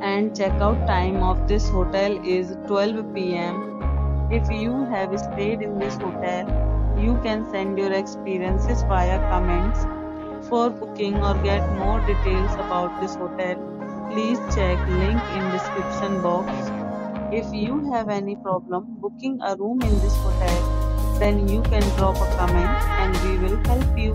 and checkout time of this hotel is 12 pm. If you have stayed in this hotel, you can send your experiences via comments. For booking or get more details about this hotel, please check link in description box. If you have any problem booking a room in this hotel, then you can drop a comment and we will help you.